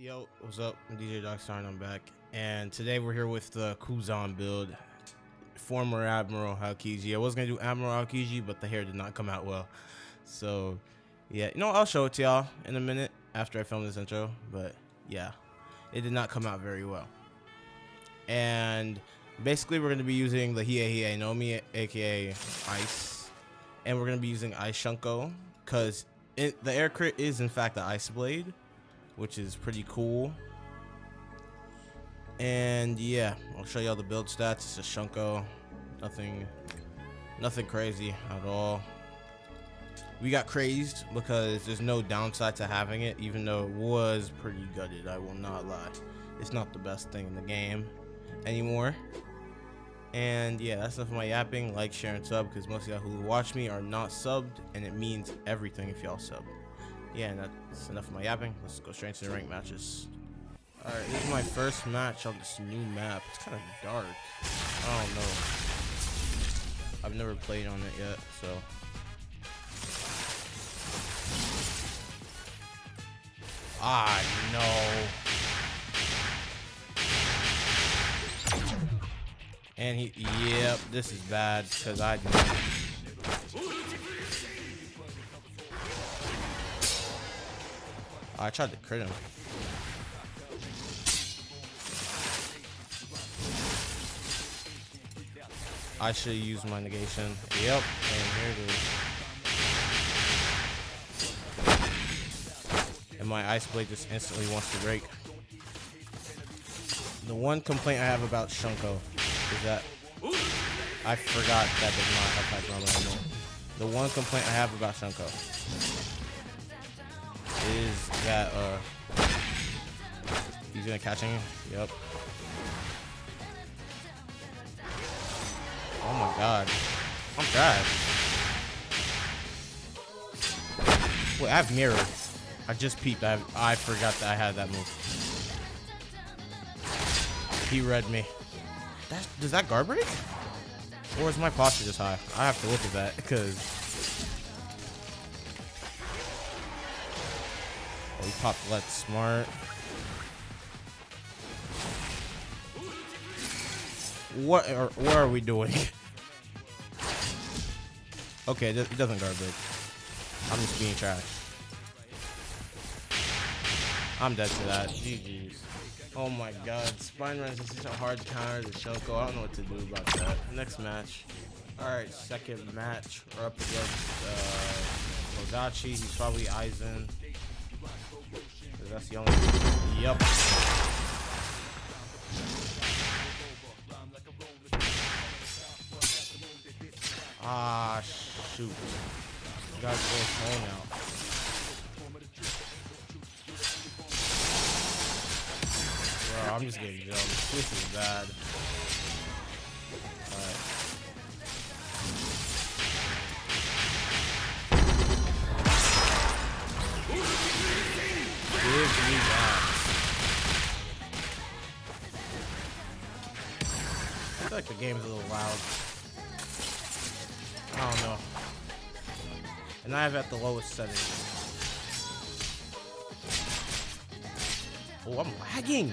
Yo, what's up? I'm DJ. I'm back, and today we're here with the Kuzan build. Former Admiral Aokiji. I was gonna do Admiral Aokiji, but the hair did not come out well. So, yeah, you know, I'll show it to y'all in a minute after I film this intro. But yeah, it did not come out very well. And basically, we're gonna be using the Hie Hie Nomi, aka Ice, and we're gonna be using Ice Shunko because the air crit is in fact the Ice Blade which is pretty cool. And yeah, I'll show y'all the build stats. It's a Shunko, nothing, nothing crazy at all. We got crazed because there's no downside to having it, even though it was pretty gutted. I will not lie. It's not the best thing in the game anymore. And yeah, that's enough of my yapping. Like, share, and sub because most of y'all who watch me are not subbed, and it means everything if y'all sub yeah, that's enough of my yapping. Let's go straight to the ranked matches. Alright, this is my first match on this new map. It's kind of dark. I don't know. I've never played on it yet, so. Ah, no. And he, yep, this is bad because I Oh, I tried to crit him. I should use my negation. Yep, and here it is. And my ice blade just instantly wants to break. The one complaint I have about Shunko is that I forgot that does not attack normal anymore. The one complaint I have about Shunko is that uh he's gonna catch him. Yep. Oh my god. I'm trash. Wait, I have mirror. I just peeped. I have, I forgot that I had that move. He read me. That does that guard break? Or is my posture just high? I have to look at that because Popped let smart. What are, what are we doing? okay, it doesn't break. I'm just being trash. I'm dead to that. GG's. Oh my god, Spine Runs is such a hard counter to Shunko. I don't know what to do about that. Next match. Alright, second match. We're up against uh. He's probably Aizen. That's the. Yep. Ah, shoot. You guys go slow now. Bro, I'm just getting jumped. This is bad. Game's a little loud. I don't know. And I have at the lowest setting. Oh, I'm lagging.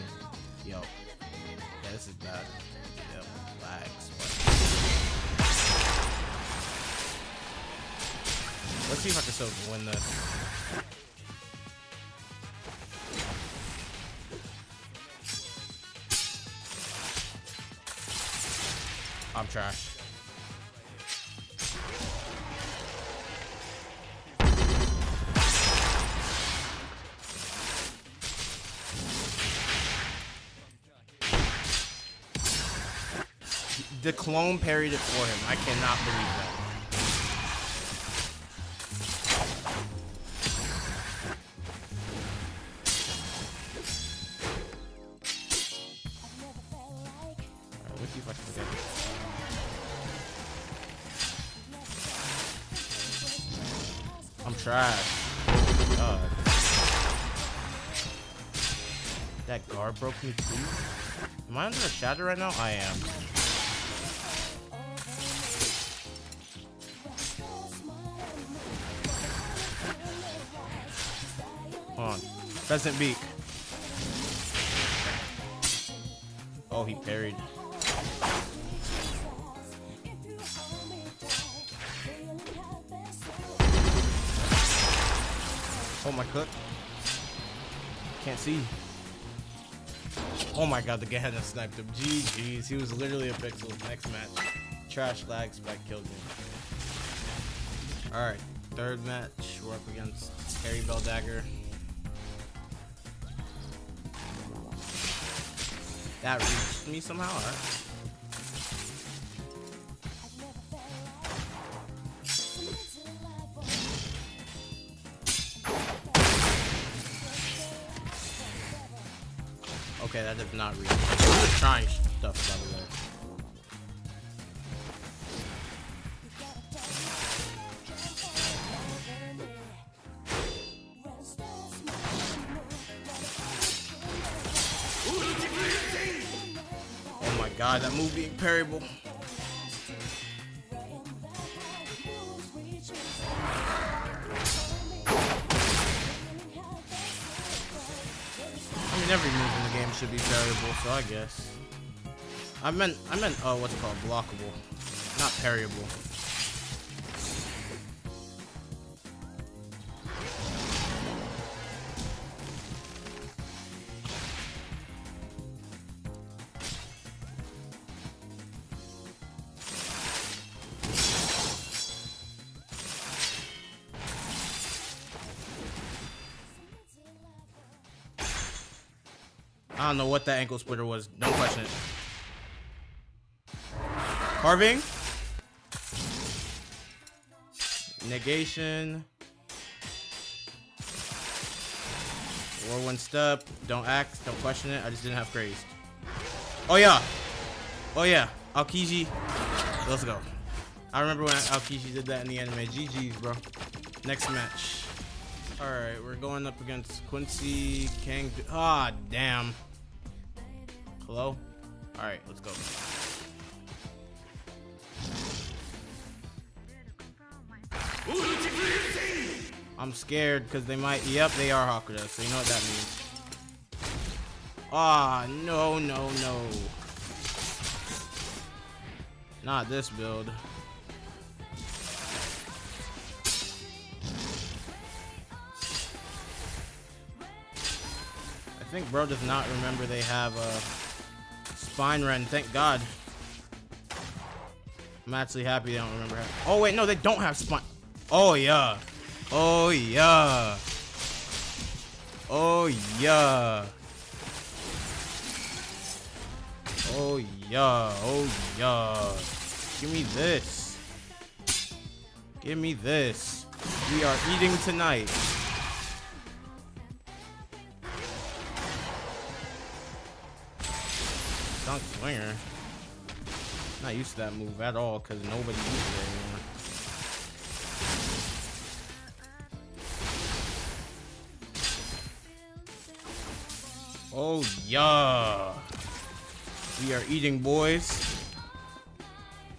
Yo. Yeah, this is bad. Yep, lags. Let's see if I can still win this. I'm trash. The clone parried it for him. I cannot believe that. trash. God. That guard broke me too? Am I under a shadow right now? I am. Hold on. Pheasant beak. Oh, he parried. Oh my cook. Can't see. Oh my god, the guy Gehenna sniped him. GG's. He was literally a pixel. Next match. Trash lag spec killed. Alright, third match. We're up against Harry Bell Dagger. That reached me somehow. Alright. Okay, that did not reach. I'm just trying stuff, by the way. Oh my god, that move being parryable. Should be parryable, so I guess. I meant, I meant, oh, what's it called? Blockable, not parryable. Don't know what that ankle splitter was. Don't question. Carving. Negation. War one step. Don't act. Don't question it. I just didn't have crazed. Oh yeah. Oh yeah. Aokiji. Let's go. I remember when Aokiji did that in the anime. GG's, bro. Next match. Alright, we're going up against Quincy Kang. Ah, damn. Hello? Alright, let's go. I'm scared because they might. Yep, they are Hakuda, so you know what that means. Ah, no, no, no. Not this build. I think bro does not remember they have a spine Ren, Thank God. I'm actually happy they don't remember. Oh wait, no, they don't have spine. Oh yeah. Oh yeah. Oh yeah. Oh yeah. Oh yeah. Give me this. Give me this. We are eating tonight. Dunk swinger. Not used to that move at all because nobody uses it anymore. Oh yeah. We are eating boys.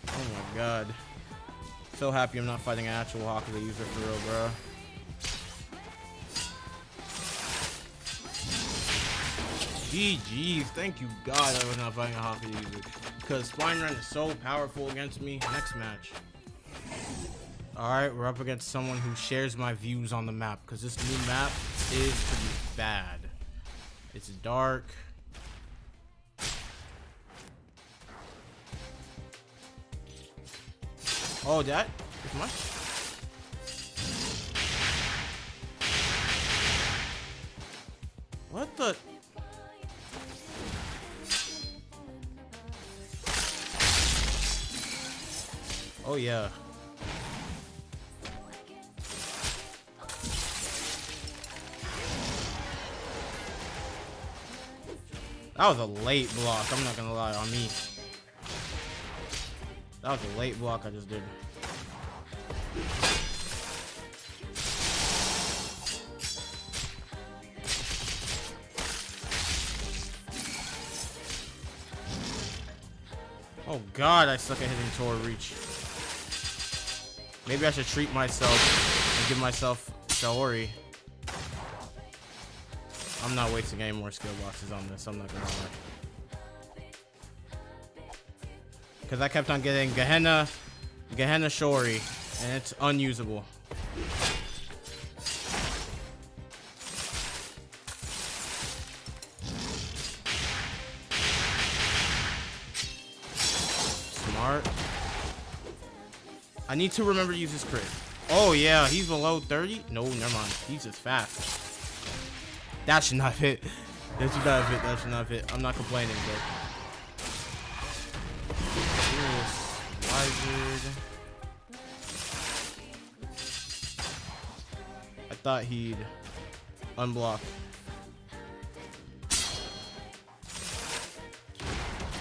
Oh my god. So happy I'm not fighting an actual Hakuda user for real, bro. GG's. Thank you, God, I was not fighting a Hakuda user. Because Spine Run is so powerful against me. Next match. Alright, we're up against someone who shares my views on the map. Because this new map is pretty bad. It's dark. Oh, that is much. What the? Oh yeah. That was a late block, I'm not gonna lie, on me. That was a late block I just did. Oh god, I suck at hitting Tor reach. Maybe I should treat myself and give myself Saori. I'm not wasting any more skill boxes on this. I'm not gonna lie. Because I kept on getting Gehenna, Gehenna Shori, and it's unusable. I need to remember to use his crit. Oh yeah, he's below 30? No, never mind. He's just fast. That should not hit. That should not hit. That should not hit. I'm not complaining, but. Wizard. I thought he'd unblock.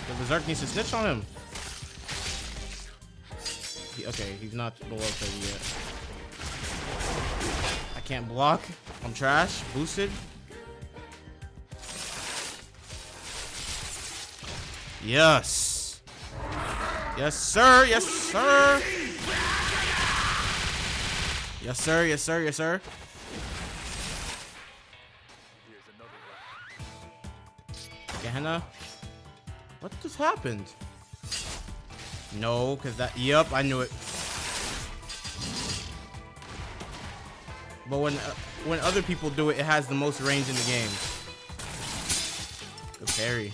The Berserk needs to snitch on him. Okay, he's not below 30 yet. I can't block. I'm trash. Boosted. Yes. Yes, sir. Yes, sir. Yes, sir. Yes, sir. Yes, sir. Gehenna. What just happened? No, because that... Yep, I knew it. But when uh, when other people do it, it has the most range in the game. Good parry.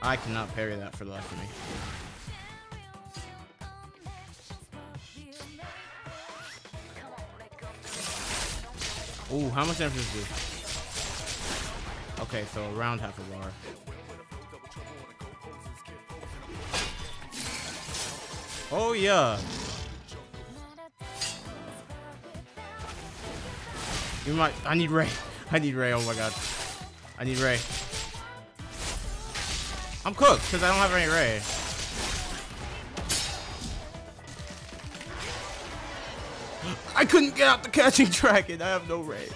I cannot parry that for the life of me. Ooh, how much damage does this do? Okay, so around half a bar. Oh yeah. You might I need Ray. I need Ray, oh my god. I need Ray. I'm cooked because I don't have any Ray. I couldn't get out the catching dragon. I have no Ray.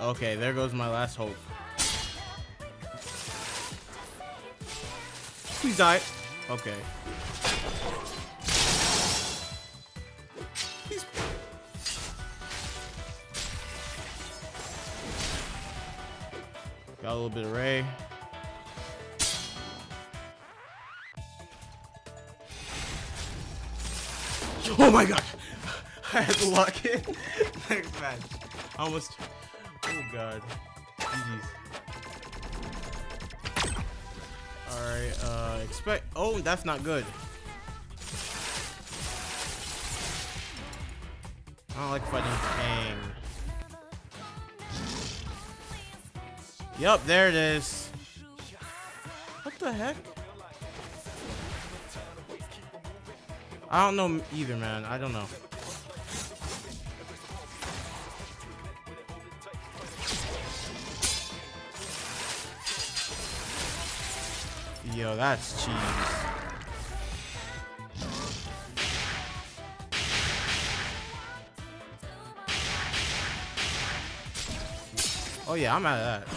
Okay, there goes my last hope. Please die. Okay. Please. Got a little bit of Ray. Oh my god! I had to lock in. Next match. Almost. Oh god. GG's. Alright, uh, expect. Oh, that's not good. I don't like fighting Kang. Yup, there it is. What the heck? I don't know either, man. I don't know. Yo, that's cheese. Oh yeah, I'm out of that.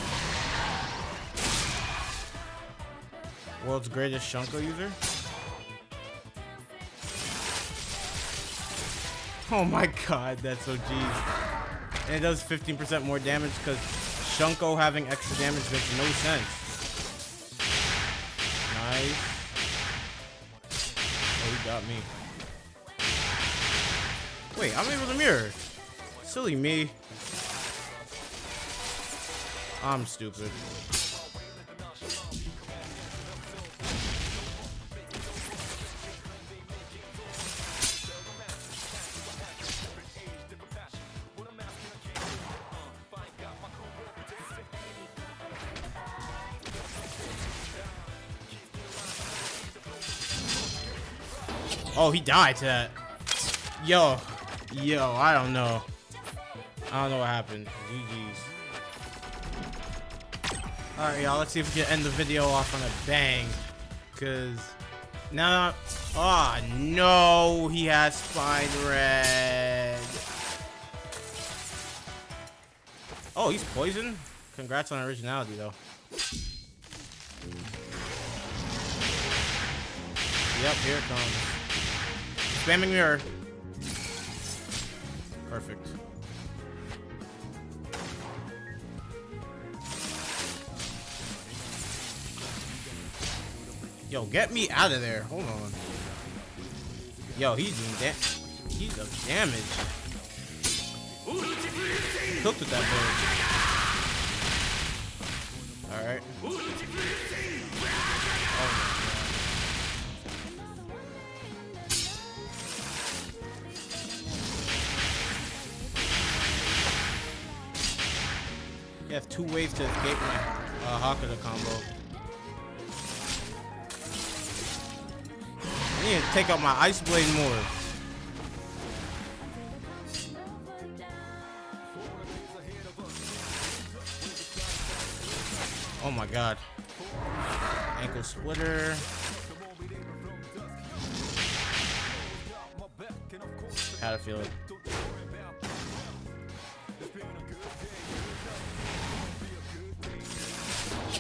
World's greatest Shunko user? Oh my god, that's so G's. And it does 15% more damage because Shunko having extra damage makes no sense. Nice. Oh, he got me. Wait, I'm able to mirror. Silly me. I'm stupid. Oh, he died to that. Yo. Yo, I don't know. I don't know what happened. GG's. Alright, y'all. Let's see if we can end the video off on a bang. Because... Now... Oh, no. He has Spine Red. Oh, he's poisoned? Congrats on originality, though. Yep, here it comes. Spamming mirror. Perfect. Yo, get me out of there. Hold on. Yo, he's doing that. He's up damage. Cooked with that bird. Alright. You have two ways to escape my uh, Hakuda combo. I need to take out my Ice Blade more. Oh my god. Ankle splitter. How to feel.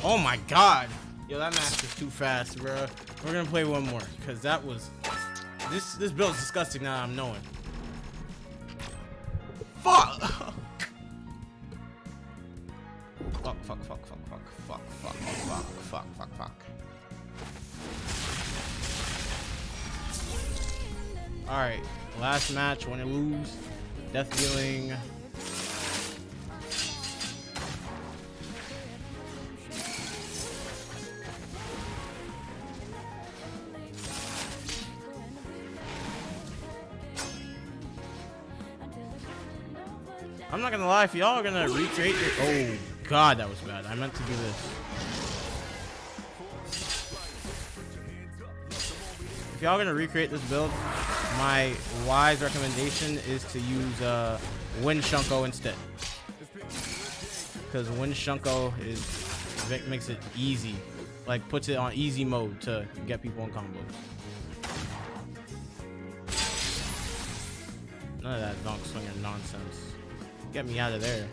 Oh my god. Yo, that match was too fast, bro. We're gonna play one more, because that was... This this build's disgusting now I'm knowing. Fuck! fuck, fuck, fuck, fuck, fuck, fuck, fuck, fuck, fuck, fuck, fuck. Alright, last match, win or lose. Death dealing I'm not gonna lie, if y'all are gonna recreate it. Oh god, that was bad. I meant to do this. If y'all gonna recreate this build, my wise recommendation is to use uh, Wind Shunko instead. Because Wind Shunko is makes it easy, like puts it on easy mode to get people in combos. None of that donk swinger nonsense. Get me out of there.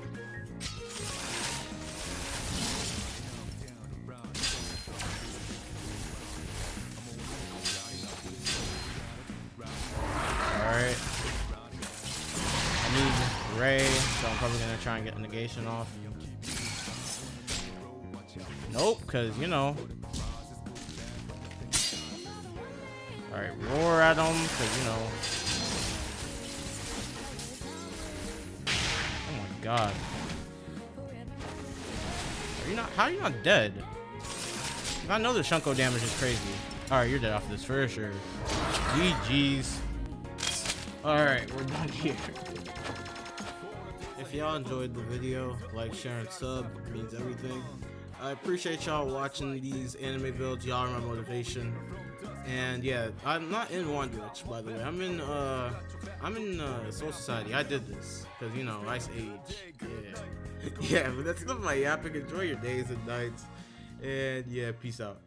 Alright. I need Ray, so I'm probably gonna try and get negation off. Nope, because, you know. Alright, roar at him, because, you know. God. Are you not how are you not dead? I know the Shunko damage is crazy. Alright, you're dead off this for sure. GG's. Alright, we're done here. If y'all enjoyed the video, like, share, and sub. Means everything. I appreciate y'all watching these anime builds. Y'all are my motivation. And yeah, I'm not in Wanderers, by the way. I'm in uh I'm in uh Soul Society. I did this. Cause you know, Ice Age. Yeah. yeah, but that's of my yapping. Enjoy your days and nights. And yeah, peace out.